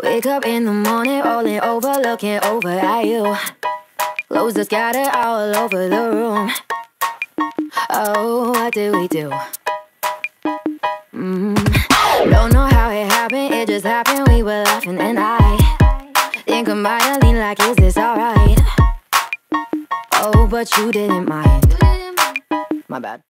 Wake up in the morning, all in over, looking over at you. Clothes are scattered all over the room. Oh, what did we do? Mm. Don't know how it happened, it just happened. We were laughing, and I think I might have leaned like, Is this alright? Oh, but you didn't mind. My bad.